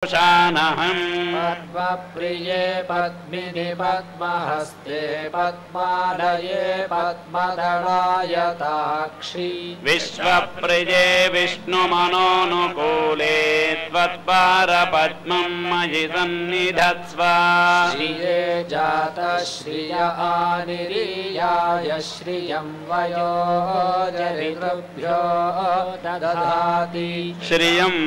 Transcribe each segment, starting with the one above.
शानहम्। पद्मप्रिये पद्मिनि पद्महस्ते पद्मालये पद्मदलायताक्षी विश्वप्रिये विष्णुमनोनुकूले त्वत्पारपद्मम् मयि सन्निधत्स्व। श्रिये जातः श्रिय आनिरीयाय श्रियं वयो जरितृभ्यो दधाति श्रियम्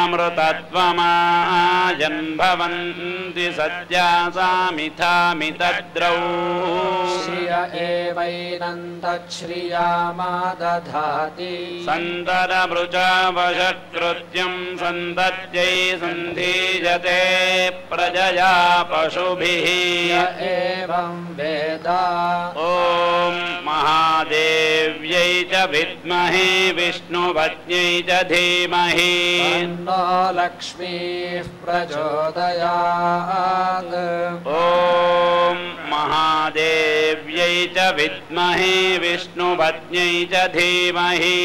वसानामृतत्वमाजन्भवन्ति सत्या सामिथामितद्रौ श्रिय एवैनन्दश्रियामा दधाति सन्दरमृचावशकृत्यम् सन्दत्यै सन्धीयते प्रजया पशुभिः। एवं वेद। ॐ महादेव्यै च विद्महे विष्णुपत्न्यै च धीमहि। तन्नो लक्ष्मीः प्रचोदयात्। ॐ महादेव्यै च विद्महे विष्णुपत्न्यै च धीमहि।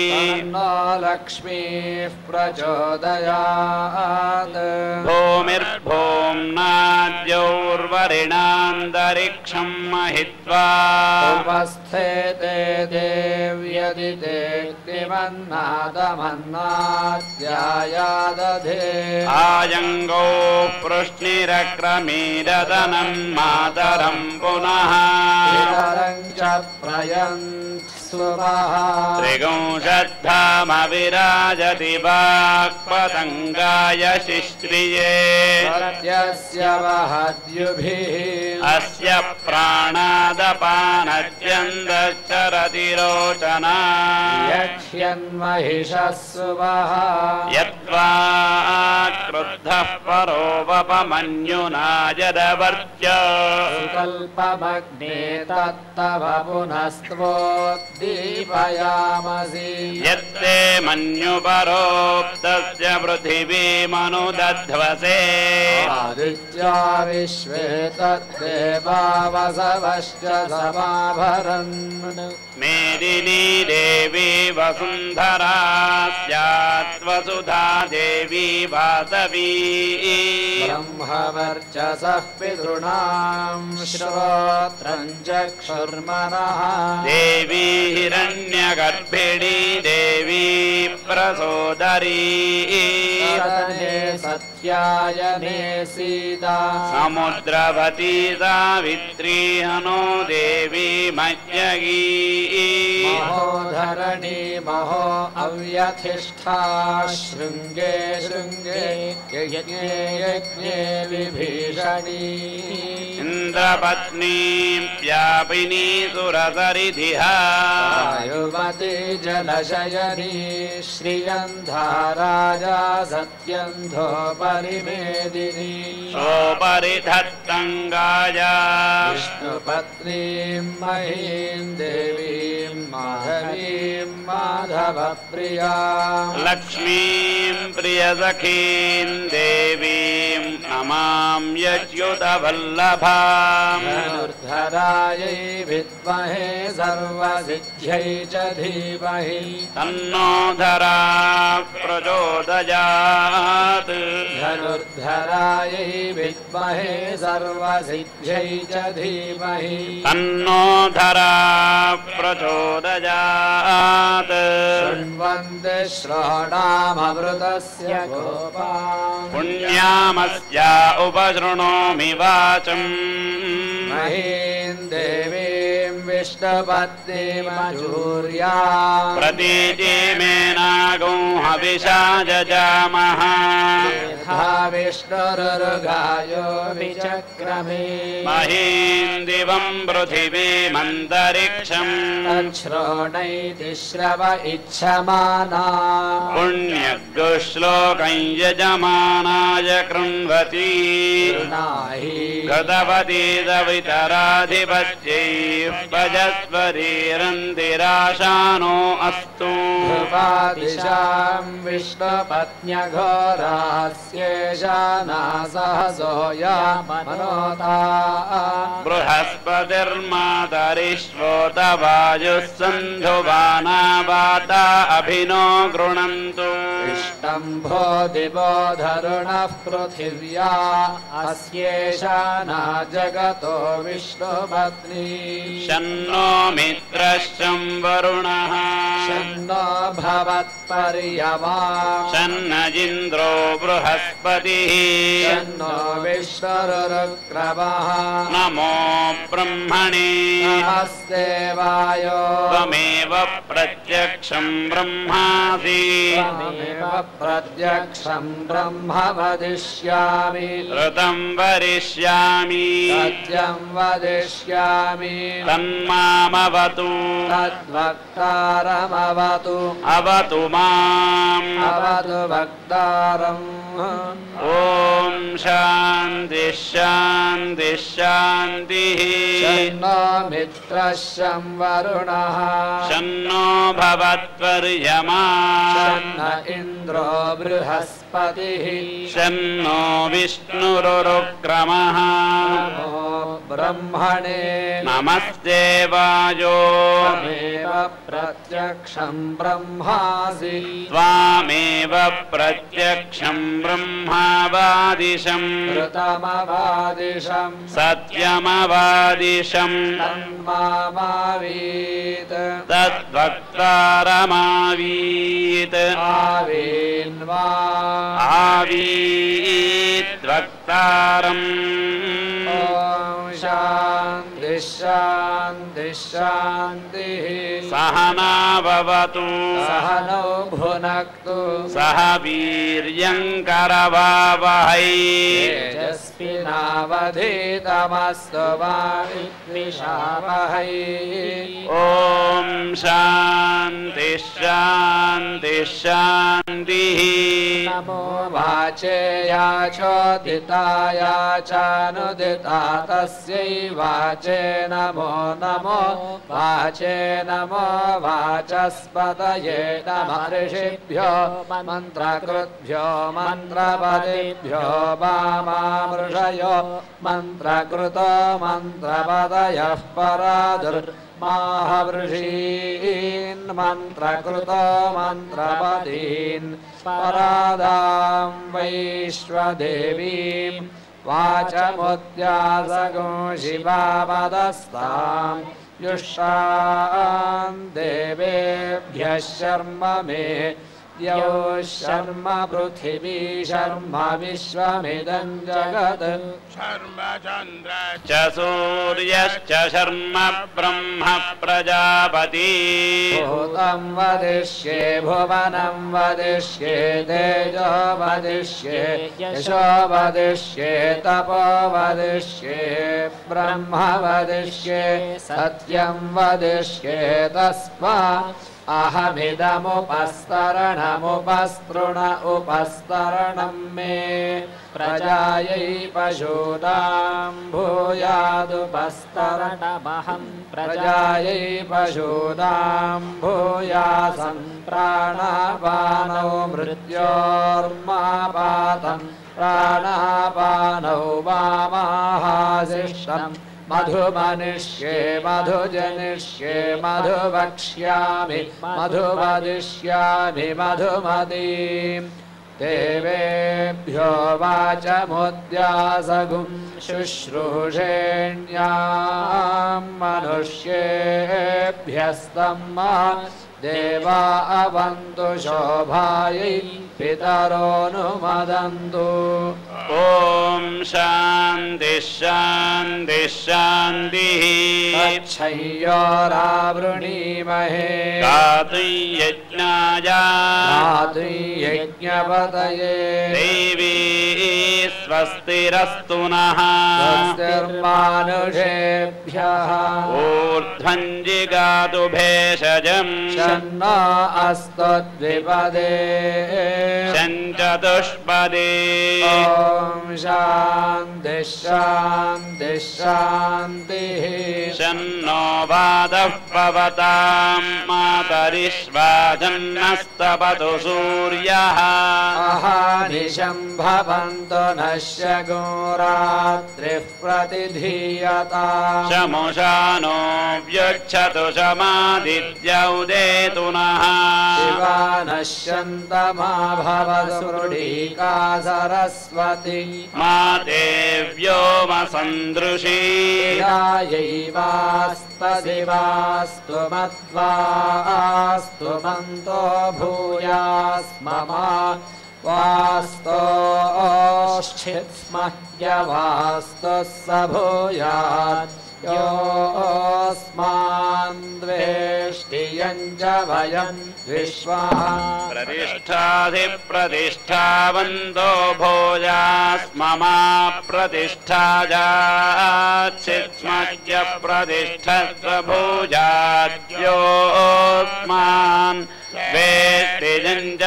लक्ष्मीः प्रचोदयात्। भूमिर्भोम्नाद्यौर्वरिणान्तरिक्षम् महित्वा। उपस्थे ते देव्यदि ते कृमन्नादमन्नाद्यायादधे आयङ्गौ पृश्निरक्रमीरदनम् मातरम् पुनः प्रयन्त् स्वः त्रिगुंशद्धामविराजति वाक्पतङ्गाय शिश्रिये सत्यस्य वहद्युभिः अस्य प्राणादपानत्यन्दश्चरति रोचना यक्ष्यन्महिषः सुवः यद्वा क्रुद्धः परोपमन्युना यदवर्त्य तत्तव पुनस्त्वोद्दीपयामसि यत्ते मन्युपरोक्तस्य पृथिवीमनुदध्वसे। आदित्या विश्वे तद्देवावसवश्च समाभरन्। मेदिनी देवी वसुन्धरा स्यात्वसुधा देवी ब्रह्मवर्चसः पितॄणां श्रोत्रं चक्षुर्मनः। देवी हिरण्यगर्भिणी देवी प्रसोदरी। सत्यायने सीता समुद्रवती सावित्री हनो देवी मह्यगी। महोधरणी महो अव्यथिष्ठा। शृङ्गे शृङ्गे यज्ञे यज्ञे विभीषणी। इन्द्रपत्नी व्यापिनी सुरसरिधिः वायुमती जलशयनी श्रियन्धाराजा सत्यन्धो परिमेदिनी। सोपरिधत्तङ्गाया। विष्णुपत्नीं महीं देवीं माधवीं माधवप्रिया। लक्ष्मीं प्रियसखीं देवीं नमाम्यच्युतवल्लभाम् धनुर्धरायै विद्महे सर्वसिद्ध्यै च धीमहि। तन्नो धरा प्रचोदयात्। धनुर्धरायै विद्महे सर्वसिद्ध्यै च धीमहि। तन्नो धरा प्रचोदयात् शृण्वन्ति गोपाम्। पुण्यामस्या उपशृणोमि वाचम्। महीं देवीं विष्णुपत्नीमजूर्या प्रतीतिमेनागौ हविषा जजामः। विष्णुरुगायो विचक्रमे। महीं दिवम् पृथिवीमन्तरिक्षम् तच्छ्रोणैति श्रव इच्छमाना। पुण्यगुश्लोकं यजमानाय कृण्वती। नाहि भजस्वरीरन्दिराशानो अस्तु। सहसोया मनोता बृहस्पतिर्मातरिष्वोत वायुः सन्धुवाना वाता अभिनो गृणन्तु इष्टम्भो दिवो धरुणः पृथिव्या अस्येषाना जगतो विष्णुपत्नी। शन्नो मित्रश्चं वरुणः शन्नो भवत्पर्यवा शन्न इन्द्रो बृहस्पतिः। शन्नो विष्णुरुक्रमः नमो ब्रह्मणे। नमस्ते वायो। त्वमेव प्रत्यक्षं ब्रह्मासि प्रत्यक्षम् ब्रह्म वदिष्यामि ऋतं वरिष्यामि सत्यम् वदिष्यामि। तन्मामवतु तद्वक्तारमवतु। अवतु माम्। अवतु वक्तारम्। ॐ शान्तिः शान्तिः शान्तिः। शन्नो मित्रः शं वरुणः। शन्नो भवत्वर्यमा शन्न इन्द्रो बृहस्पतिः शन्नो विष्णुरुरुक्रमः। नमो ब्रह्मणे। नमस्ते वायो प्रत्यक्षम् ब्रह्मासि। त्वामेव प्रत्यक्षं ब्रह्मावादिशम्। ऋतमवादिशम् सत्यमवादिशम्। तन्मावीत् तद्वक्तारमावीत् आवीन्वा आवीद्वक्तारम्। ॐ शान्तिः शान्तिः शान्तिः। सहनावतु सह नौ भुनक्तु। सह वीर्यङ्करवावहै तेजस्विनावधीतमस्तु वा विद्विषावहै ॐ शान्तिः शान्तिः शान्तिः नमो वाचेया चोदिताया चानुदिता तस्यै वाचे नमो नमो वाचे नमो वाचस्पतये नमर्षिभ्यो मन्त्रकृद्भ्यो मन्त्रपदेभ्यो वामामृषयो मन्त्रकृतो मन्त्रपदयः परादुर् माहवृषीन् मन्त्रकृतो मन्त्रपदीन् परादां वैश्वदेवीं वाचमुद्यासगो शिवापदस्तां युष्टान् देवेभ्यः शर्म मे द्यौ शर्म पृथिवी शर्म विश्वमिदं जगत्। च सूर्यश्च शर्म ब्रह्म प्रजापति। भूतं वदिष्ये भुवनं वदिष्ये तेजो वदिष्ये यशो वदिष्ये तपो वदिष्ये ब्रह्म वदिष्ये सत्यं वदिष्ये तस्मा अहमिदमुपस्तरणमुपस्तृण उपस्तरणं मे प्रजायै पशूनां भूयादुपस्तरणमहं प्रजायै पशूनां भूयासं प्राणापानौ मृत्योर्मापातम् प्राणापानौ वामाहाशिष्टम् मधुमनिष्ये मधुजनिष्ये मधु वक्ष्यामि मधु वदिष्यामि मधुमतीम् देवेभ्यो वाचमुद्यासगुं शुश्रूषेण्यां मनुष्येभ्यस्तं देवा अवन्तु शोभायै पितरोऽनुमदन्तु ॐ शान्तिः शान्तिः शान्तिः। तच्छय्योरावृणीमहे। गातुं यज्ञाय यज्ञपतये देवी स्वस्तिरस्तु नः। स्वस्तिर्मानुषेभ्यः। ऊर्ध्वं जिगातु भेषजम् शन्नो अस्तु द्विपदे चतुष्पदे शान्तिः शान्तिः शान्तिः। शन्नो वादः पवतां मातरि परिष्वाजन्नस्तपतु सूर्यः। अहानिशं भवन्तु नश्य गोरात्रिः प्रतिधीयता। शमुशानो व्यच्छतु शमादित्य उदेतु नः। शिवा नश्यन्तमा भवदृढीका सरस्वती मा व्योमसन्दृशी यैवास्तशिवास्तु मत्वास्तु मन्तो भूयास्ममा वास्तोश्चित्स्म यवास्तु स भूयात् योऽस्मान् द्वेष्टियम् च वयम् विश्वाः। प्रतिष्ठाधिप्रतिष्ठावन्तो भोजास्ममा प्रतिष्ठा जाच्छित्स्मज्य प्रतिष्ठत्वभोजाद्योऽस्मान् वेष्टिजम् च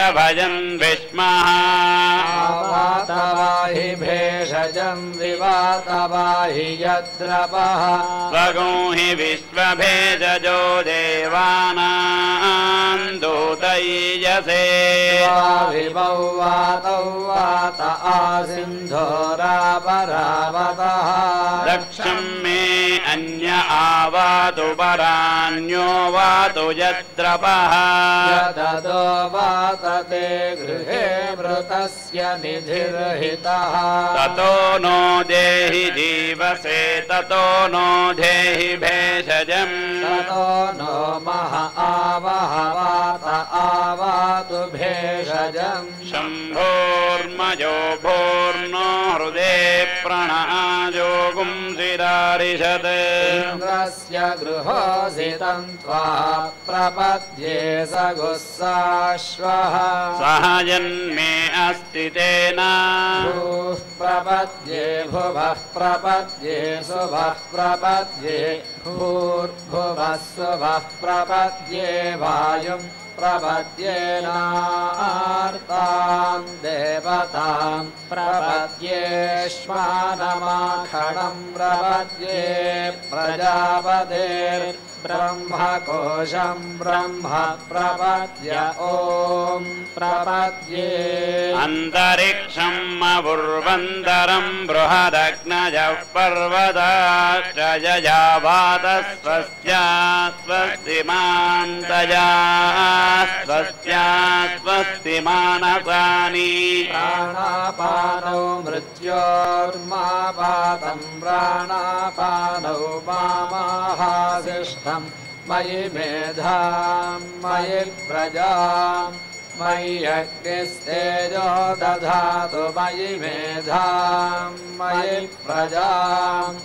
वातवाहि भेषजम् विवातवाहि यद्रपः स्वगो हि विश्वभेजजो देवानाम् दूतैजसे विवौ वातौ वात आसिन्धोरापरावतः दक्षम् मे अन्य आवातु परान्यो वातु यद्रपः। यददो वातते गृहे मृतस्य निधिर्हितः। ततो नो देहि जीवसे ततो नो देहि भेषजम्। ततो नो मह आवह वात आवातु भेषजम्। शम्भोर्मजो भोर्नो हृदे प्रणाजो गुंसिदारिषत् इन्द्रस्य गृहोऽसितं त्वा प्रपद्ये स गुस्साश्वः सह जन्मे अस्ति तेन। प्रपद्ये भुवः प्रपद्ये शुभः प्रपद्ये भूर्भुवः शुभः प्रपद्ये वायुम् प्रपद्येनार्ताम् देवताम् प्रपद्येष्मानमाखणम् प्रपद्ये प्रजापतेर्ब्रह्मकोशम् ब्रह्म प्रपद्य ॐ प्रपद्ये। अन्तरिक्षम् अपूर्वन्तरम् बृहदग्नजः पर्वताश्रयजावातस्वस्या स्वस्ति मान्तया स्वस्या स्वस्ति मानसानि प्राणापानौ मृत्योर्मापातम् प्राणापानौ मयि मेधाम् मयि प्रजाम्। मयि अग्निस्तेजो दधातु मयि मेधाम् मयि प्रजाम्।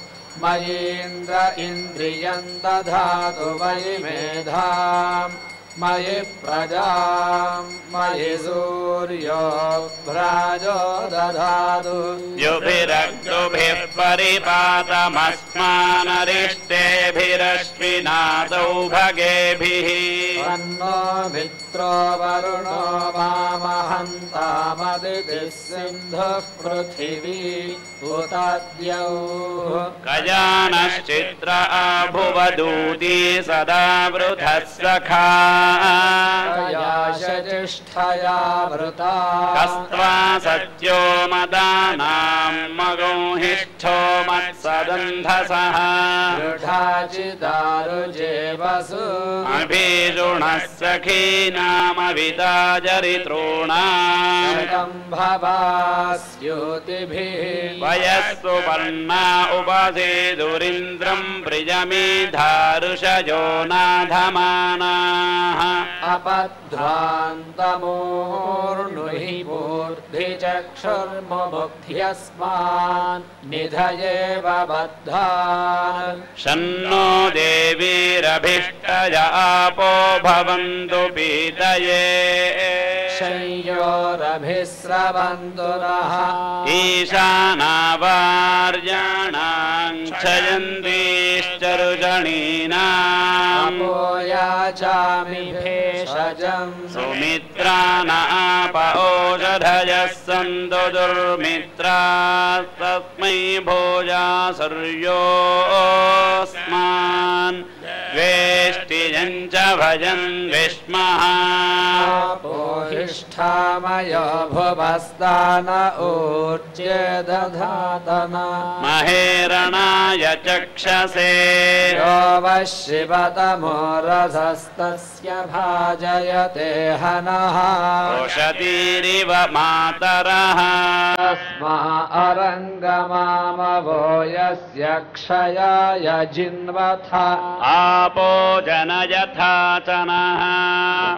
मयीन्द्र इन्द्रियम् दधातु मयि मेधाम् मयि प्रजाम् मयि सूर्यो भ्राजो दधातु। युभिरग्निभिः परिपातमस्मानरिष्टेभिरश्विनादौ भगेभिः। तन्नो मित्रो वरुणो वामहन्तामदितिः सिन्धुः पृथिवी उताद्यौ गजानश्चित्र आभुवदूती सदा वृथः सखा। याशजिष्ठया वृता। कस्त्वा सत्यो मदानाम् मत्सदन्धसः दृढाचिदारुजे वसु अभिषुणः सखीनामविता चरितॄणाम् भवास्योतिभिः वयस्सु वर्णा उपसेदुरिन्द्रम् प्रियमेधारुषजो नाधमानाः। अपध्वान्तमूर्णुहि मूर्धिचक्षुर्मुमुग्ध्यस्मान् निधयेव बद्धान् शन्नो देवीरभीष्टय आपो भवन्तु पीतये। शय्योरभिस्रवन्तु नः ईशानावार्याणाम् क्षयन्तीश्चरुजणीनाम् अपो याचामि भेषजम्। सुमित्रानाप ओषधयः सन्तु दुर्मित्रा तस्मै भोजा सूर्योऽस्मान् वेष्टिज श्रेयम् च भजन् विष्मः। पोहिष्ठामयो भुवस्तान ऊर्जे दधातन महेरणाय चक्षसे। यो वः शिवतमो रथस्तस्य भाजयते हनः। ओषतीरिव मातरः तस्मा अरङ्गमामवो यस्य क्षयाय जिन्वथ आपो जनयथा च नः।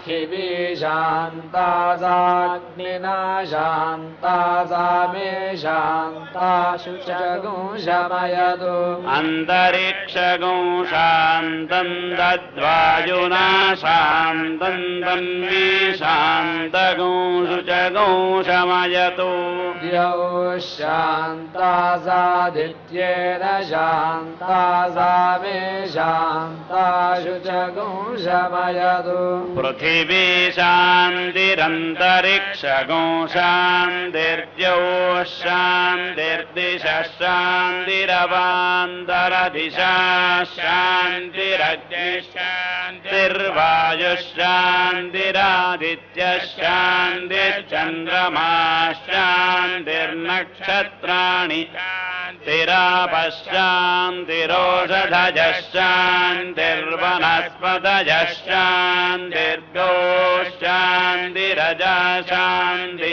पृथिवी शान्ता साग्निना शान्ता सा मे शान्ता शुचगुंशमयतु अन्तरिक्षगुं शान्तम् दद्वायुना शान्तम् तन्मे शान्तगुंसु च गुंशमयतु द्यौ शान्ता सादित्येन शान्ता सा मे शान्ता शुचगुंशमयतु पृथिवी शान्तिरन्तरिक्षगुं शान्तिर्द्यौ शान्तिर्दिशः शान्तिरवान्तरदिशा शान्तिरग्निशान्तिर्वायुः शान्तिरादित्यः शान्तिर्चन्द्रमा शान्तिर्नक्षत्राणि। शान्तिरापशान्तिरोषधजः शान्तिर्वनस्पतजः शान्तिर्गो शान्तिरजा शान्ति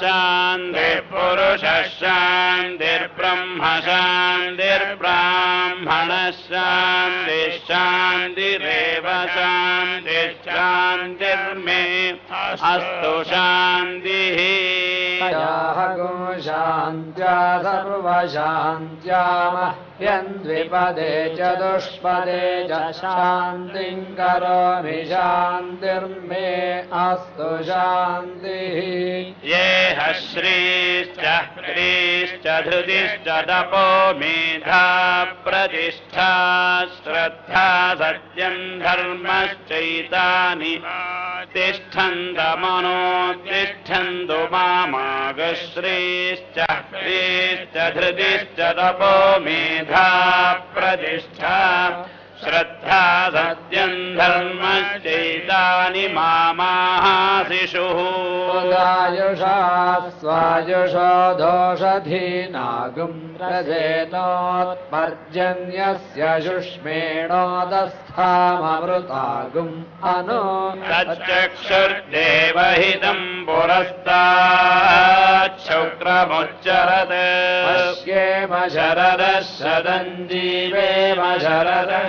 शान्तिर्पुरुषः शान्तिर्ब्रह्म शान्तिर्ब्राह्मणः शान्तिः शान्तिरेव शान्तिः शान्तिर्मे अस्तु शान्तिः शान्त्या सर्वशान्त्याम यन्द्विपदे चतुष्पदे च शान्तिम् करोमि शान्तिर्मे अस्तु शान्तिः। ये ह श्रीश्च धृतिश्च तपो मेधा प्रतिष्ठा श्रद्धा सत्यम् धर्मश्चैतानि तिष्ठन्तमनो तिष्ठन्तु मामागश्रीश्च ह्रीश्च धृतिश्च तपो मेधा प्रतिष्ठा श्रद्धा सत्यम् धर्मश्चैतानि मामाशिषुः सुदायुषा स्वायुषो दोषधीनागुम् रजेनोत्पर्जन्यस्य शुष्मेणोदस्थाममृतागुम् अनु तच्चक्षुर्देवहितम् पुरस्ताच्छुक्रमुच्चरत् पश्येम शरदः शतम् जीवेम शरदः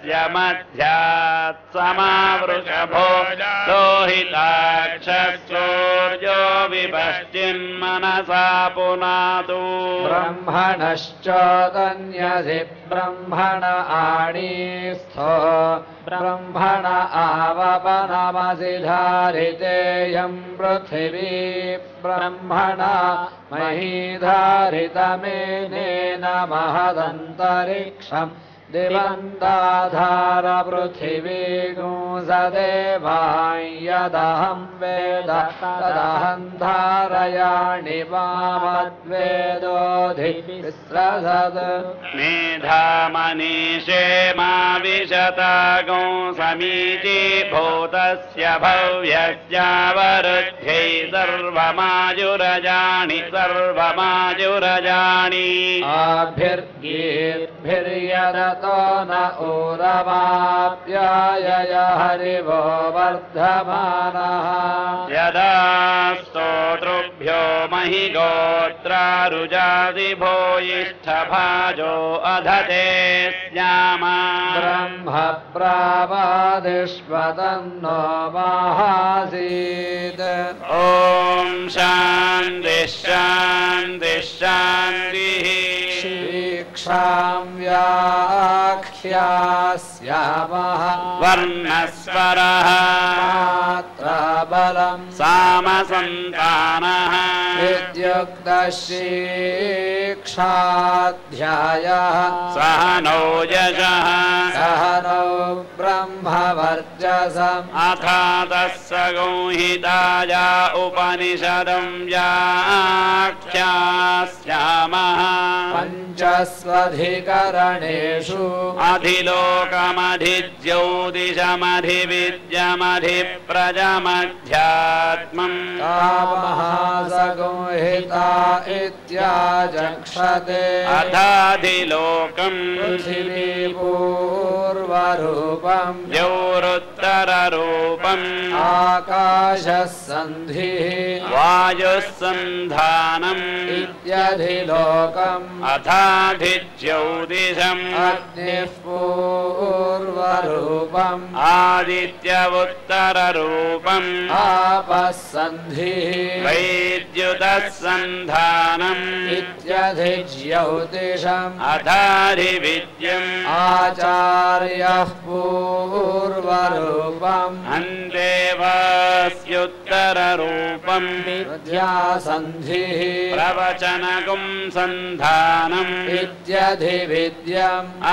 मध्यात् समावृषभो लोहिताक्षसूर्यो विपश्चिन्मनसा पुनातु। ब्रह्मणश्चोदन्यसि ब्रह्मण आणीस्थो। ब्रह्मण आवपनमसि धारितेयम् पृथिवी। ब्रह्मण महीधारितमेनेन महदन्तरिक्षम् गुंसदेवाय यदहं वेद तदहं धारयाणि वामद्वेदोऽधिविस्रसत् मेधामनीषे मा विशतागो समीची भूतस्य भव्यस्यावरुध्यै सर्वमायुरजाणि सर्वमायुरजाणि। आभिर्गीर्भिर्यदतो न ऊरवाप्याय हरिवो वर्धमानः। यदा स्तोतृभ्यो महि गोत्रारुजादिभो इष्ठभाजो अधते स्यामा। ब्रह्म प्रावादिष्वतन्नो माहासीत्। ॐ शान्तिः शान्तिः शीक्षाम् व्याख्यास्यामः वर्णस्वरः। बलम् सामसन्तानः। विद्युक्तशीक्षाध्यायः सह नो यशः सह नौ ब्रह्मवर्चसम् अथ तस्य गौहिताया उपनिषदम् व्याख्यास्यामः। पञ्चस्वधिकरणेषु अधिलोकमधिज्योतिषमधिविद्यमधिप्रजमध्यात्मम् कामहासगोहिता इत्याचक्षते अथाधिलोकम्। पृथिवीपूर्वरूपम्। द्यौरुत्तररूपम् आकाशः सन्धिः वायुः सन्धानम् इत्यधिलोकम्। अथाधिज्योतिषम्। अग्निः पूर्वरूपम्। आदित्यवुत्तररूपम्। आपः सन्धिः वैद्युतः सन्धानम् इत्यधिज्योतिषम् अथाधिविद्यम् आचार्यः पूर्वरूपम्। अन्देवास्युत्तररूपम् विद्यासन्धिः प्रवचनकुम् सन्धानम्। इत्यधिविद्यम्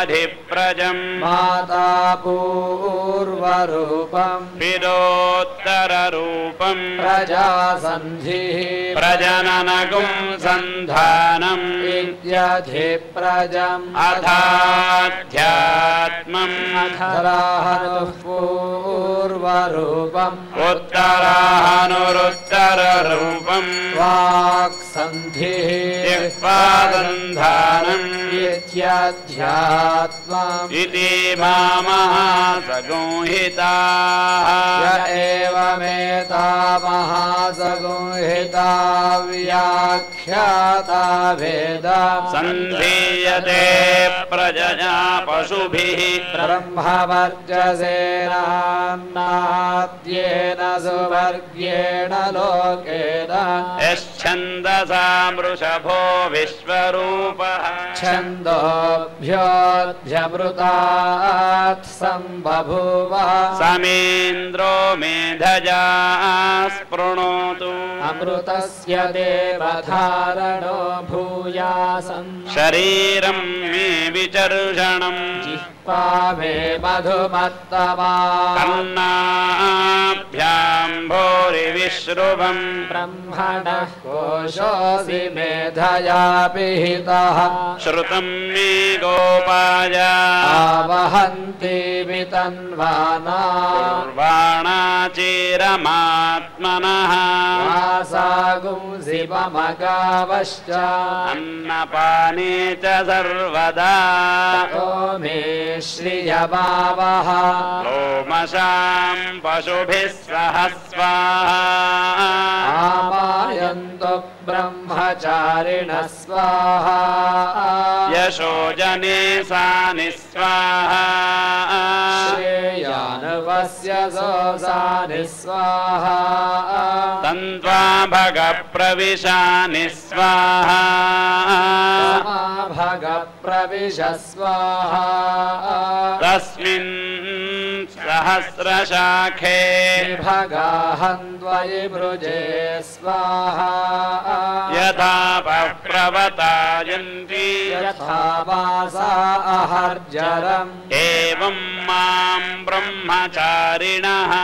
अथाधिप्रजम् माता पूर्वरूपम् पिरोत्तररूपम् प्रजासन्धिः। प्रजननकुम् सन्धानम्। इत्यधिप्रजम् अथाध्यात्मम्। अधराहनुः पूर्वरूपम्। उत्तरानुरुत्तररूपम् वाक्सन्धिः। जिह्वासन्धानम् इत्यध्यात्मम् इति मामः सगोहिताः य एवमेता महासगुहिता व्याख्याता वेद। सन्धीयते प्रजया पशुभिः। ब्रह्मवर्चसेनान्नाद्येन सुवर्ग्येण लोकेन। यच्छन्दसा वृषभो विश्वरूपः छन्दोभ्योऽध्यमृतात् सम्बभूव। समेन्द्रो मेधजा स्पृणोतु अमृतस्य देवधारणो भूयासम्। शरीरम् मे विचर्षणम् जिह्वा मे मधुमत्तमा कर्णाभ्याम् भूरिविश्रुवम् ब्रह्मणः कोशोऽसि मेधया पिहितः। श्रुतम् मे गोपाय। आवहन्ति वितन्वाना पूर्वाणाचिरमात्मनः वासागुंसिपमगावश्च अन्नपाने च सर्वदा मे श्रियभावः। लोमशाम् पशुभिः सह स्वाहा आमायन्तु ब्रह्मचारिणः स्वाहा यशो जने सा निःस्वाहा श्रेयानुवस्य सोऽसानि स्वाहा तन्त्वा भगप्रविशा निःस्वाहा भगप्रविश स्वाहा। तस्मिन् सहस्रशाखे। भगाहन्द्वयि भृजे स्वाहा। यथा प्रवतायन्ति यथा वासा अहर्जरम्। एवम् माम् ब्रह्मचारिणः।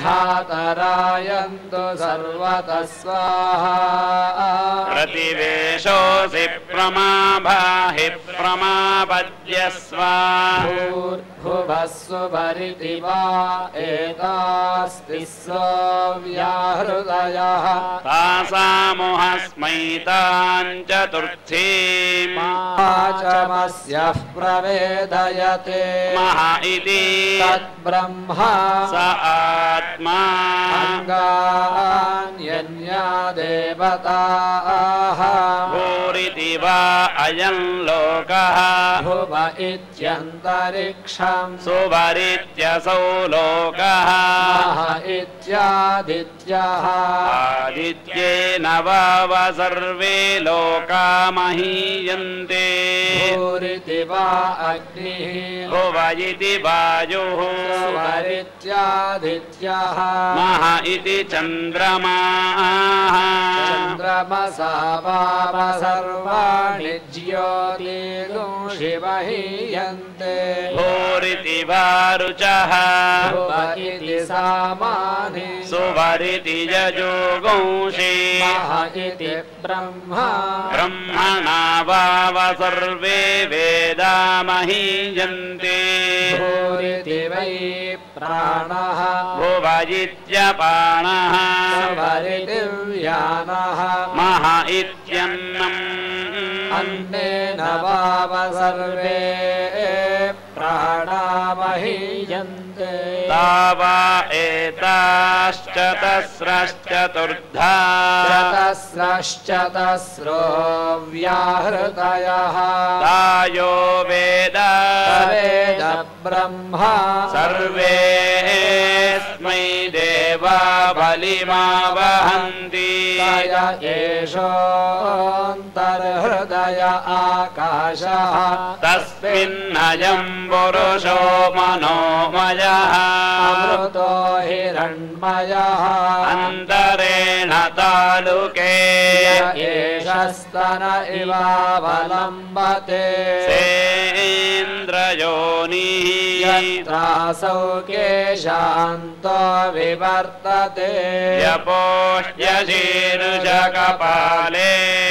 धातरायन्तु सर्वतः स्वाहा। प्रतिवेशोऽसि प्रमाभाहि प्रमापद्यस्व। भूर्भुवः सुभरिति वा एतास्ति सोऽव्याहृदयः तासामुहस्मैताम् चतुर्थीम्। चमस्यः प्रवेदयते। मह इति। तद्ब्रह्मा। स आत्मा। अङ्गान्यन्या देवताः भूरिति वा अयम् लोकः भुव इत्यन्तरिक्षम् सुभरित्यसौ लोकः। मह इत्य सुवरित्यादित्यः आदित्येन वाव सर्वे लोका महीयन्ते। भूरिति वा अग्निः। भुव इति वायुः। सुवरित्यादित्यः मह इति चन्द्रमाः। चन्द्रमसा पाप सर्वाणि ज्योतिगुंषिवहीयन्ते भूरिति वारुचः इति सामानि सुवरिति यजुगुंषि मह इति ब्रह्मा ब्रह्मणा वाव सर्वे वेदा महीयन्ते भूरिति वै प्राणः भुव इत्यपाणः वरिदिव्यानः मह इत्यन्नम् अन्नेन वाव सर्वे प्राणामहीयन्ते तावा एताश्चतस्रश्चतुर्धा। चतस्रश्चतस्रो व्याहृतयः तायो वेद। वेद ब्रह्मा। सर्वेऽस्मै देवा बलिमावहन्ति। तय एषोऽन्तर्हृदय आकाशः। तस्मिन्नयम् पुरुषो मनोमयः अमृतो हिरण्मयः। अन्तरेण तालुके। एष स्तन इवावलम्बते सेन्द्रयोनिः यत्रासौ केशान्तो विवर्तते। यपोष्यशीर्षकपाले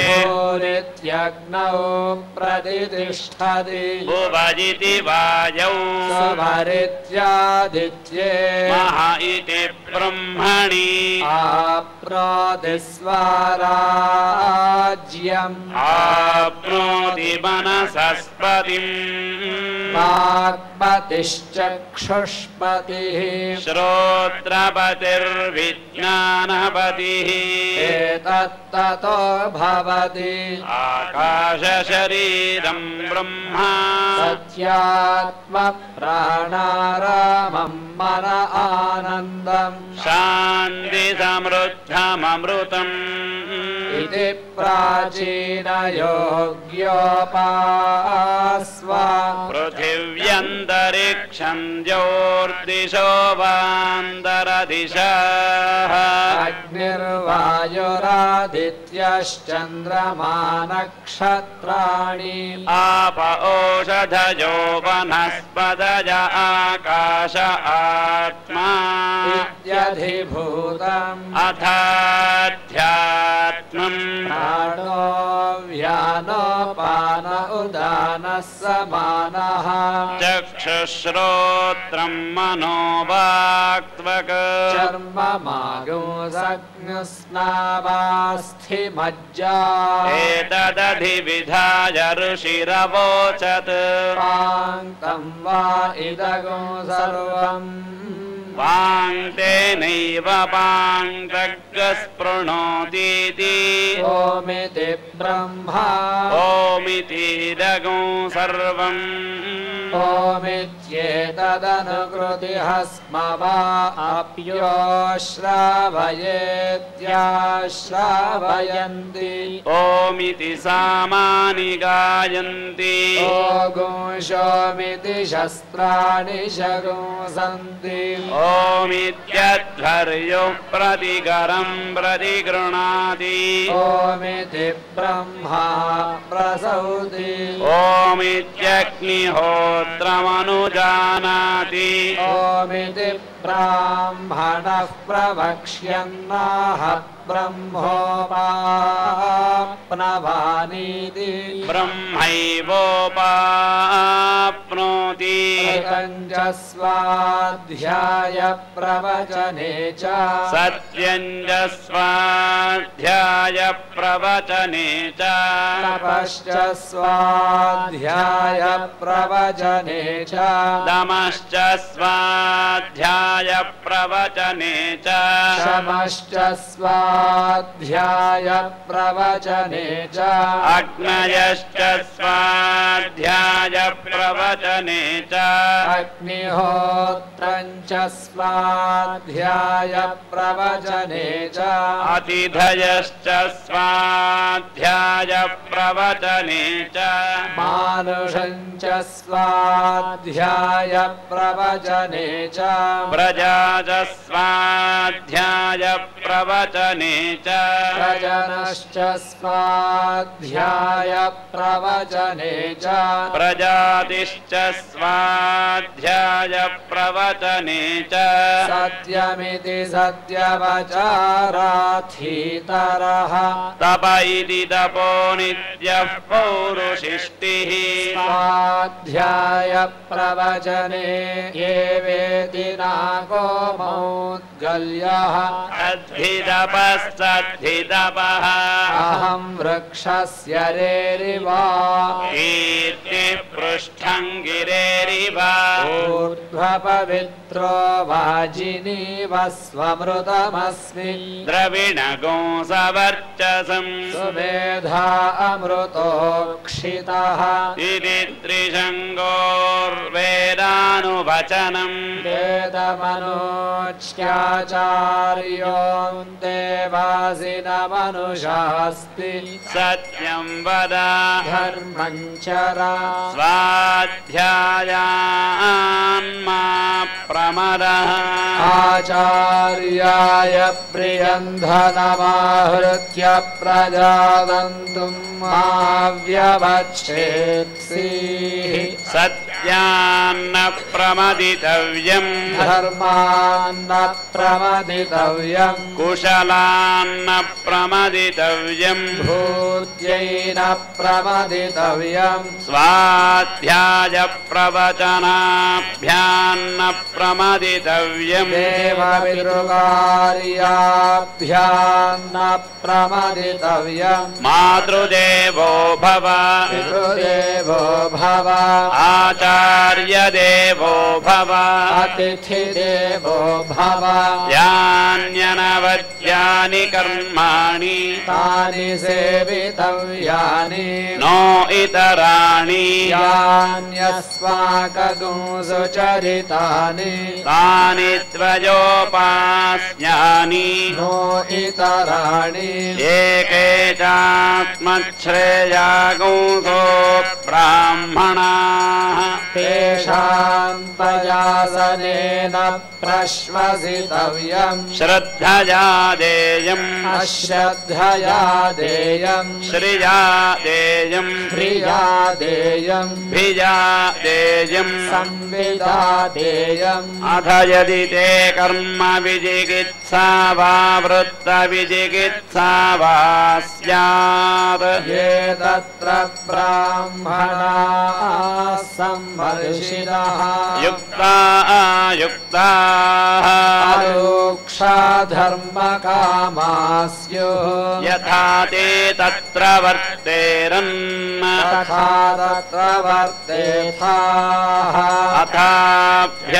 भूरित्यग्नौ प्रतितिष्ठति भुवजिति वायौ सुभरित्यादित्ये। मह इति ब्रह्मणि। आप्नोति स्वराज्यम् आप्नोति मनसस्पतिम् वाग्पतिश्चक्षुष्पतिः श्रोत्रपतिर्विज्ञानपतिः एतत्ततो भवति। आकाशशरीरम् ब्रह्मा। सत्यात्मप्राणारामम् मन आनन्दम्। शान्तिसमृद्धममृतम्। इति प्राचीनयोग्योपास्व। पृथिव्यन्तरिक्षम् ज्योर्दिशो वान्तरदिशः अग्निर्वायुरादित्यश्चन्द्रमा नक्षत्राणि आप ओषधयो वनस्पदय आकाश आत्मा इत्यधिभूतम् अथाध्यात्मम् प्राणो व्यानोपान उदानः समानः चक्षुश्रोत्रम् मनोवाक्त्वक चर्ममागोसग्नस्नावास्थिमज्जा एतदधिविधाय ऋषिरवोचत् पाङ्क्तं वा इदगो सर्वम् वाङ्क्तेनैव पाङ्क्तग्स्पृणोतीति ओमिति ब्रह्मा। ओमितीदगो सर्वम् ओमित्येतदनुकृतिः स्म वा अप्यो श्रावयेत्याश्रावयन्ति ओमिति सामानि गायन्ति। ओगुंशोमिति शस्त्राणि शगुंसन्ति ओमित्यध्वर्युः प्रतिकरम् प्रतिगृह्णाति ओमिति ब्रह्मा प्रसौति। ओमित्यग्निहोत्रमनुजानाति। ओमिति ब्राह्मणः प्रवक्ष्यन्नाह ब्रह्मोपाप्नवानीति ब्रह्मैवोपाप्नोति। स्वाध्याय प्रवचने च। सत्यञ्जस्वाध्याय प्रवचने च। तपश्च स्वाध्याय प्रवचने च। दमश्च स्वाध्याय प्रवचने च। शमश्च स्वाध्याय स्वाध्याय प्रवचने च। अग्नयश्च स्वाध्याय प्रवचने च। अग्निहोत्रम् च स्वाध्याय प्रवचने च। अतिथयश्च स्वाध्याय प्रवचने च। मानुषम् च स्वाध्याय प्रवचने च। प्रजा च स्वाध्याय प्रवचने च प्रजनश्च स्वाध्याय प्रवचने च प्रजातिश्च स्वाध्याय प्रवचने च सत्यमिति सत्यवचाराथीतरः तप इति तपो नित्यः पौरुषिष्टिः स्वाध्याय प्रवचने ये वेदि नागो मौद्गल्यः अद्भिदपस्तद्भिदपः अहं वृक्षस्य रेरिवा। कीर्तिः पृष्ठम् गिरेरिव ऊर्ध्वपवित्रो वाजिनीव स्वमृतमस्मि द्रविणगोंसवर्चसम् सुमेधा अमृतोक्षितः। इति त्रिशङ्गोर्वेदानुवचनम्। वेदमनोच्याचार्यो देवासिनमनुषास्ति सत्यम् वद। धर्मम् चरा स्वाध्यायान्मा प्रमदः आचार्याय प्रियन्धनमाहृत्य प्रजादन्तुम् मा व्यवच्छेत्सीः सत्यान्न प्रमदितव्यम्। धर्मान्न प्रमदितव्यम् कुशलान्न प्रमदितव्यम् भूत्यैन प्रमदितव्यम् स्वाध्याय प्रवचनाभ्यान्न प्रमदितव्यम्। देवपितृकार्याभ्यान्न प्रमदितव्यम्। मातृदेवो भव। पितृदेवो भव। आचार्यदेवो भव। अतिथिदेवो भव यान्यनवद्यानि कर्माणि। तानि सेवितव्यानि। नो इतराणि। यान्यस्माकगुंसु चरितानि। तानि त्वयोपास्यानि नो इतराणि। एके चात्मश्रेयागुंसो ब्राह्मणाः। तेषाम् प्रजासनेन प्रश्वसितव्यम्। श्रद्धया देयम् अश्रद्धया देयम् श्रिया देयम् प्रिया देयम् भिया देयम् संविदा देयम् अथ यदि ते कर्म विजिगित्सा वा वृत्तविजिगित्सा वा स्यात्। ये तत्र ब्राह्मणाः संवर्षिणः युक्ता युक्ताः अयोक्षाधर्मकामास्युः यथा ते तत्र वर्तेरन्। तथा तत्र वर्तेथाः। अथाभ्याख्यादेषु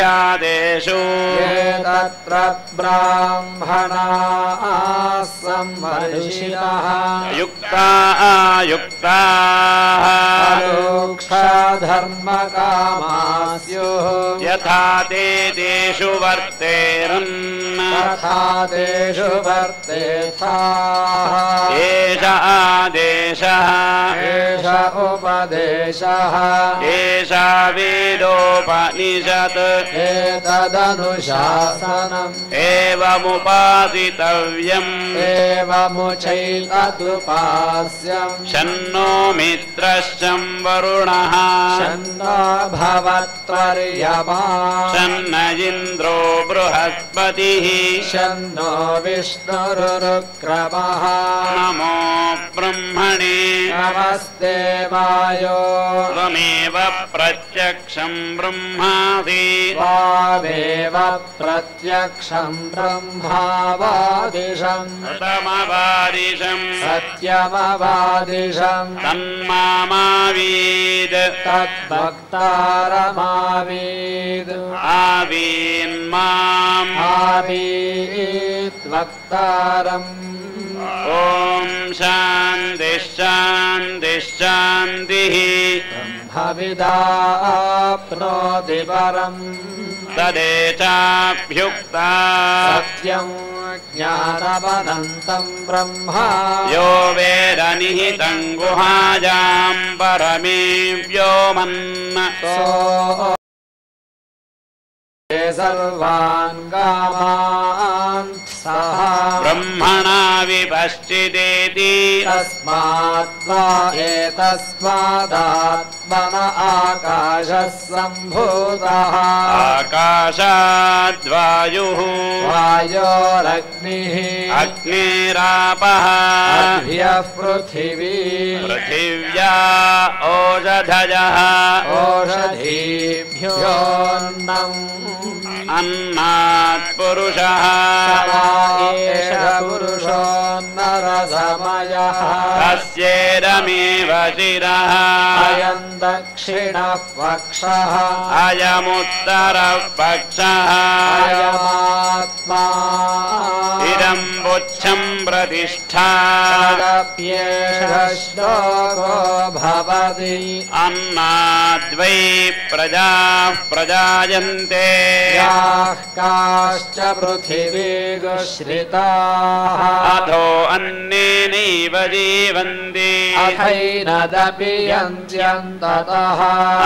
ये तत्र ब्राह्मणाः संवर्षिणः युक्ता युक्ताः अयोक्षाधर्मकामास्युः यथा ते तेषु वर्तेरन्। तथा तेषु वर्तेथाः। एष आदेशः। एष उपदेशः। एषा वेदोपनिषत् एतदनुशासनम्। एवमुपासितव्यम् एवमुचैतदुपास्यम्। शन्नो मित्रश्चं वरुणः। शन्नो भवत्वर्यमा शन्न इन्द्रो बृहस्पतिः। शन्नो विष्णुरुक्रमः नमो ब्रह्मणे। नमस्ते वायो। त्वमेव प्रत्यक्षम् ब्रह्मासि त्वामेव प्रत्यक्षम् ब्रह्मावादिशम्। तमवादिशम् सत्यमवादिशम्। तन्मामावीद। तद्भक्तारमावीद् आवीन्माम् आवीत् वक्तारम् ॐ शान्तिः शान्तिः शान्तिः। ब्रह्मविदाप्नोति परम्। तदेचाभ्युक्ता। सत्यम् ज्ञानमनन्तम् ब्रह्मा। यो वेदनिहितम् गुहायाम् परमे व्योमन् सर्वान् कामान् विपश्चिदेति तस्माद्वा एतस्मादात्मन आकाशः सम्भूतः आकाशाद्वायुः। वायोरग्निः। अग्निरापः। अभ्यः पृथिवी। पृथिव्या ओषधयः। ओषधीभ्योऽन्नम् अन्नात् पुरुषः। एष पुरुषोन्नरसमयः तस्येदमेव शिरः। अयम् दक्षिणः पक्षः अयमुत्तरः पक्षः अयमात्मा। इदम् पुच्छम् प्रतिष्ठा। तदप्येष श्लोको भवति अन्नाद्वै प्रजाः प्रजायन्ते। याः काश्च पृथिवीगुश्रिताः। अथो अन्नेनैव जीवन्ति। यन्त्यन्ततः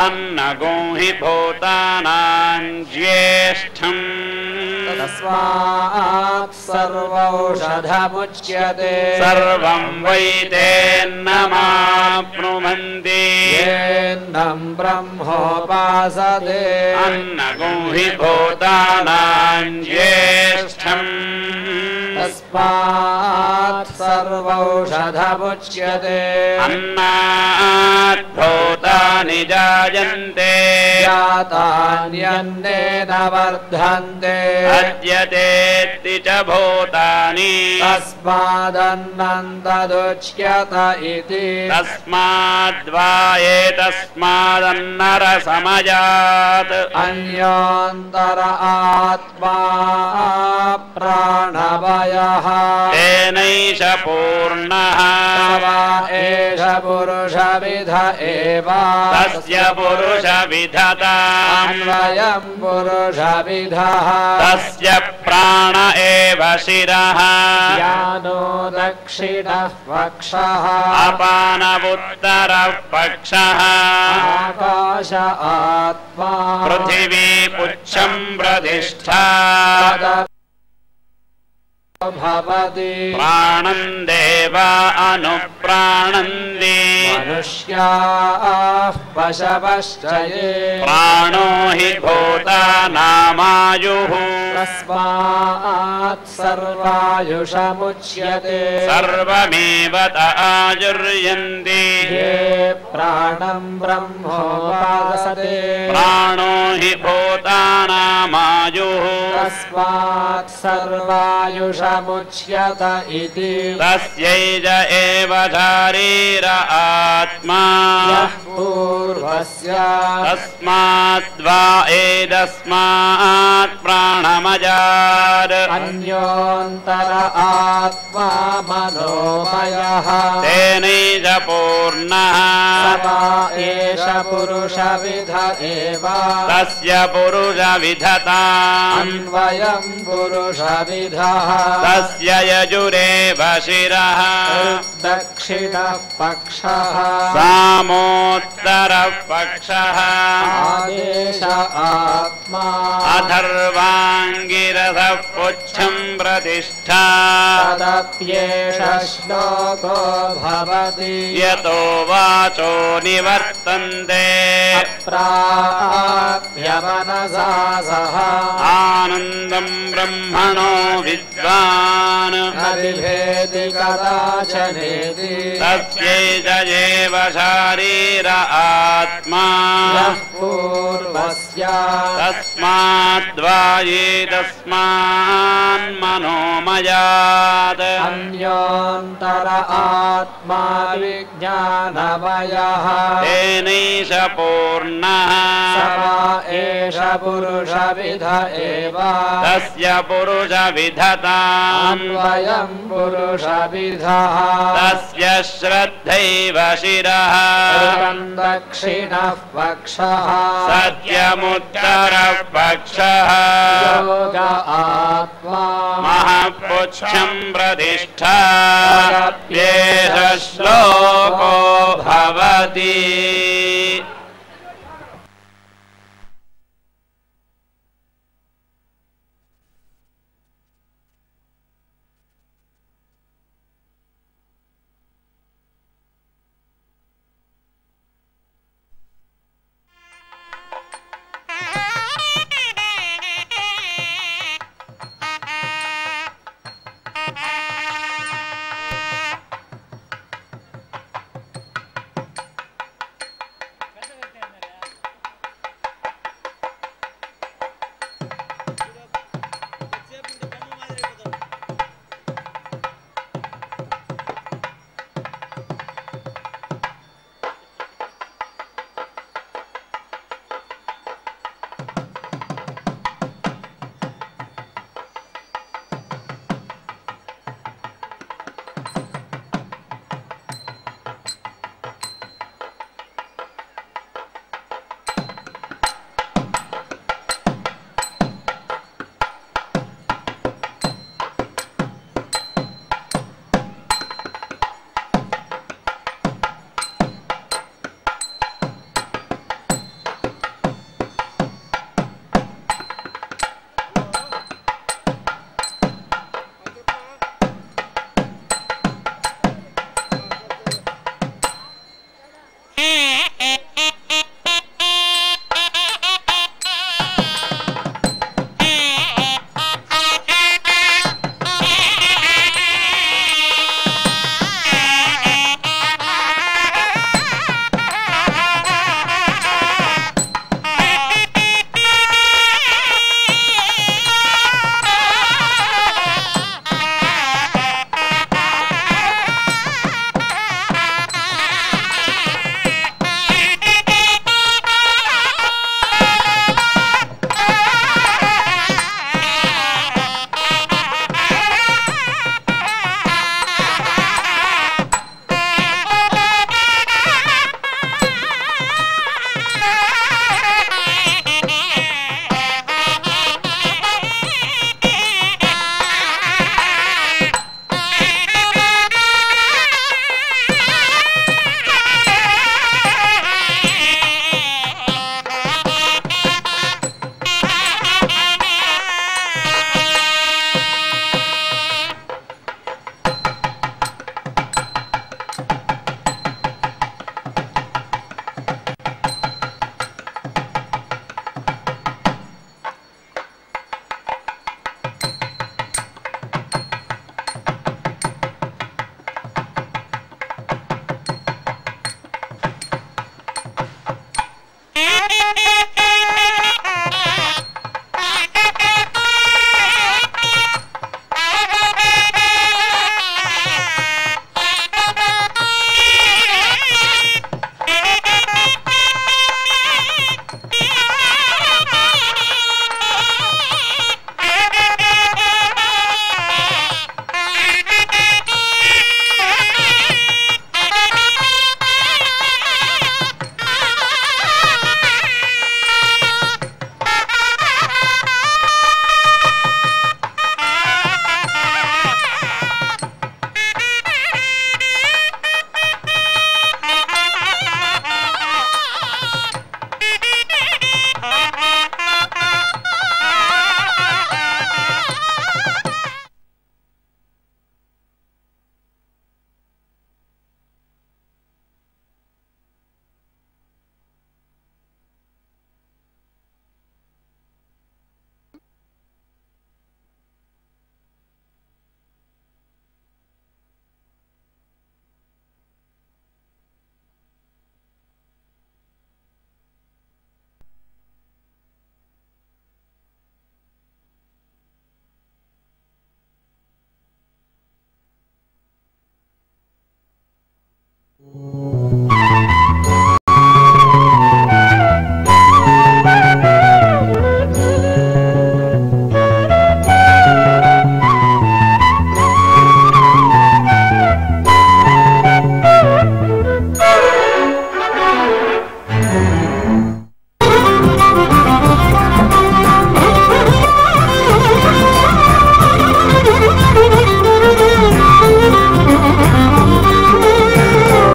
अन्नगो हि भूतानाम् ज्येष्ठम्। तस्मात् सर्वौषधमुच्यते। सर्वम् वै तेन्नमाप्नुवन्ति येन्नम् ब्रह्मोपासते अन्नगो हि भूतानाम् ज्येष्ठम्। तस्मात् सर्वौषधमुच्यते अन्नात् भूतानि जायन्ते जातान्यन्नेन वर्धन्ते। अद्यतेति च भूतानि। तस्मादन्नम् तदुच्यत इति। तस्माद्वा एतस्मादन्नरसमयात् अन्योन्तर आत्मा प्राणवयः तेनैष पूर्णः एष पुरुषविध एव। तस्य पुरुषविधता। अन्वयम् पुरुषविधः। तस्य प्राण एव शिरः। ज्ञानो दक्षिणः पक्षः अपानवुत्तरः पक्षः आकाश आत्मा। पृथिवी पुच्छम् प्रतिष्ठा भवति प्राणम् देव अनुप्राणन्ति मनुष्याः पशवश्च ये। प्राणो हि भूतानामायुः। तस्मात् सर्वायुषमुच्यते। सर्वमेव त आयुर्यन्ति ये प्राणम् ब्रह्मोपासते प्राणो हि भूतानामायुः। तस्मात् सर्वायुषमुच्यत इति। तस्यैज एव शारीर आत्मा। पूर्वस्य। तस्माद्वा एतस्मात् प्राणमजात्। अन्योन्तर आत्मा मनोमयः तेनैज पूर्णः एष पुरुषविध एव। तस्य पुरुषविधता अन्वयम् पुरुषविधः तस्य यजुरेव शिरः दक्षिणः पक्षः। सामोत्तरः पक्षः। आदेश आत्मा। अथर्वाङ्गिरसः पुच्छम् प्रतिष्ठा। तदप्येष श्लोको भवति। यतो वाचो निवर्तन्ते। प्राप्यमनसा सह आनन्दम् ब्रह्मणो विद्वान् कदाचनेति एव शारीर आत्मा। पूर्वस्य तस्माद्वा एतस्मान्मनोमयात् अन्योन्तर आत्मा विज्ञानमयः तेनैष पूर्णः। एष पुरुषविध एव। तस्य पुरुषविधताम् अन्वयम् पुरुषविधः। तस्य श्रद्धैव शिरः। दक्षिणः पक्षः सत्यमुत्तरः पक्षः आत्मा। महपुच्छम् प्रतिष्ठा। येष श्लोको भवति